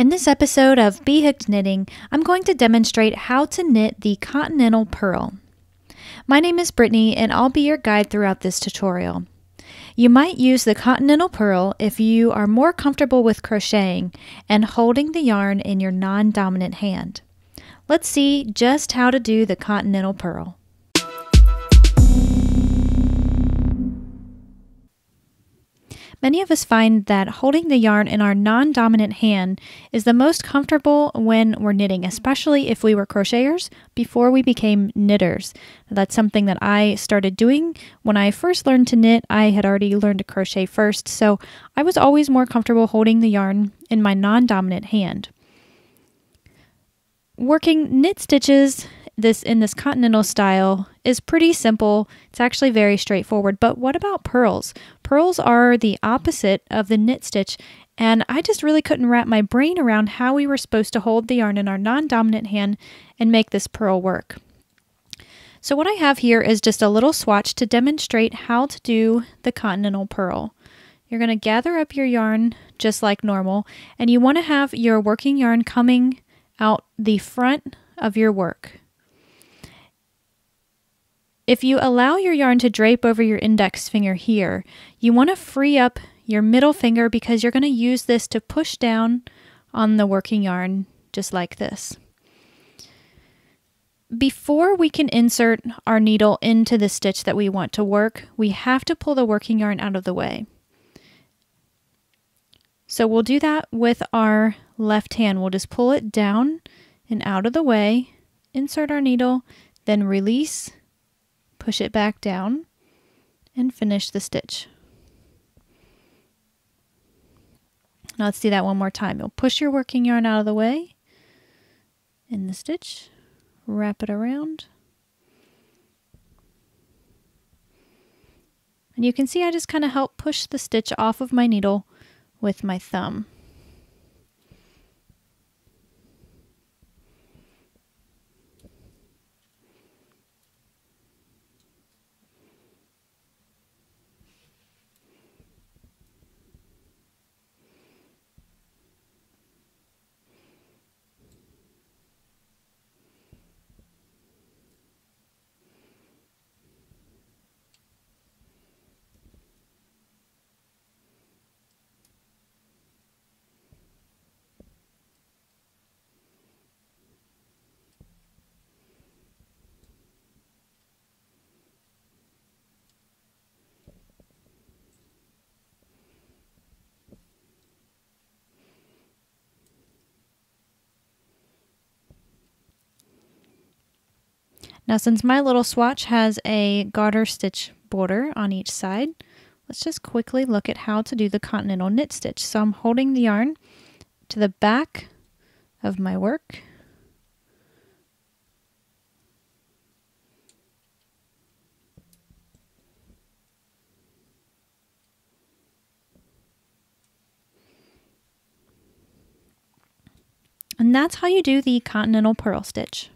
In this episode of B.Hooked Knitting, I'm going to demonstrate how to knit the Continental Purl. My name is Brittany and I'll be your guide throughout this tutorial. You might use the Continental Purl if you are more comfortable with crocheting and holding the yarn in your non-dominant hand. Let's see just how to do the Continental Purl. Many of us find that holding the yarn in our non dominant hand is the most comfortable when we're knitting, especially if we were crocheters before we became knitters. That's something that I started doing when I first learned to knit. I had already learned to crochet first, so I was always more comfortable holding the yarn in my non dominant hand. Working knit stitches this in this continental style is pretty simple. It's actually very straightforward. But what about purls? Purls are the opposite of the knit stitch, and I just really couldn't wrap my brain around how we were supposed to hold the yarn in our non-dominant hand and make this purl work. So what I have here is just a little swatch to demonstrate how to do the continental purl. You're going to gather up your yarn just like normal, and you want to have your working yarn coming out the front of your work. If you allow your yarn to drape over your index finger here, you want to free up your middle finger because you're going to use this to push down on the working yarn just like this. Before we can insert our needle into the stitch that we want to work, we have to pull the working yarn out of the way. So we'll do that with our left hand. We'll just pull it down and out of the way, insert our needle, then release push it back down, and finish the stitch. Now let's do that one more time. You'll push your working yarn out of the way in the stitch, wrap it around. And you can see I just kind of help push the stitch off of my needle with my thumb. Now since my little swatch has a garter stitch border on each side, let's just quickly look at how to do the continental knit stitch. So I'm holding the yarn to the back of my work. And that's how you do the continental purl stitch.